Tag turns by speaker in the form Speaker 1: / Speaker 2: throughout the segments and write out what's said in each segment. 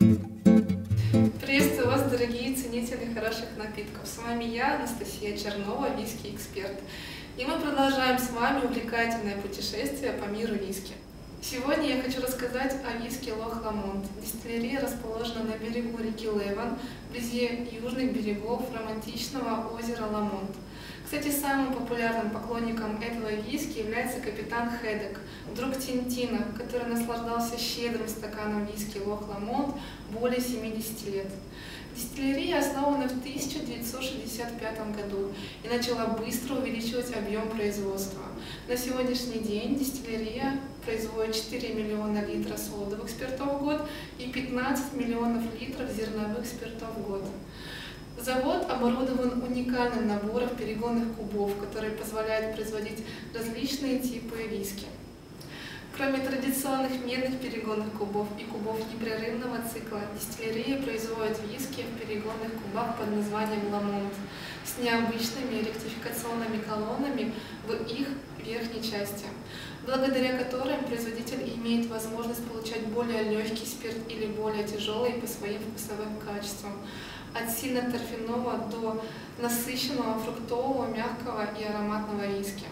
Speaker 1: Приветствую вас, дорогие ценители хороших напитков. С вами я, Анастасия Чернова, виски-эксперт. И мы продолжаем с вами увлекательное путешествие по миру виски. Сегодня я хочу рассказать о виске Лох Ламонт. Дистиллерия расположена на берегу реки Леван, вблизи южных берегов романтичного озера Ламонт. Кстати, самым популярным поклонником этого виски является капитан Хедек, друг Тинтина, который наслаждался щедрым стаканом виски Лох Ламонт более 70 лет. Дистиллерия основана в 1965 году и начала быстро увеличивать объем производства. На сегодняшний день дистиллерия производит 4 миллиона литров солодовых спиртов в год и 15 миллионов литров зерновых спиртов в год. Завод оборудован уникальным набором перегонных кубов, которые позволяют производить различные типы виски. Кроме традиционных медных перегонных кубов и кубов непрерывного цикла, дистиллерия производит виски в перегонных кубах под названием «Ламонт» с необычными ректификационными колоннами в их верхней части, благодаря которым производитель имеет возможность получать более легкий спирт или более тяжелый по своим вкусовым качествам, от сильно торфяного до насыщенного фруктового, мягкого и ароматного виски.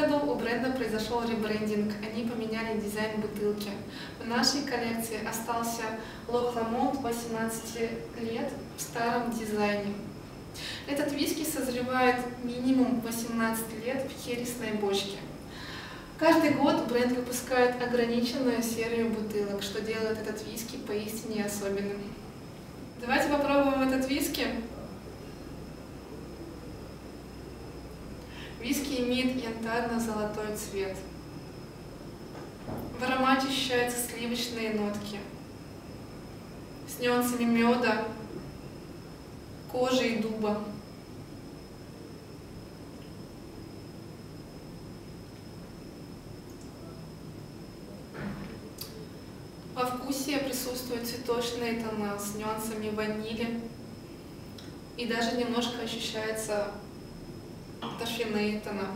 Speaker 1: году у бренда произошел ребрендинг, они поменяли дизайн бутылки. В нашей коллекции остался Лох Ламонт 18 лет в старом дизайне. Этот виски созревает минимум 18 лет в хересной бочке. Каждый год бренд выпускает ограниченную серию бутылок, что делает этот виски поистине особенным. Давайте попробуем этот виски. Виски имеет янтарно-золотой цвет. В аромате ощущаются сливочные нотки с нюансами меда, кожи и дуба. Вкусе присутствуют цветочные тона с нюансами ванили. И даже немножко ощущается торфяные тона.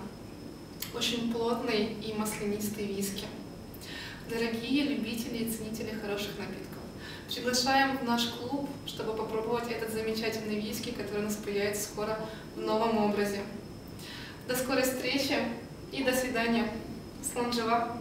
Speaker 1: Очень плотный и маслянистый виски. Дорогие любители и ценители хороших напитков, приглашаем в наш клуб, чтобы попробовать этот замечательный виски, который нас появится скоро в новом образе. До скорой встречи и до свидания. Слон жива!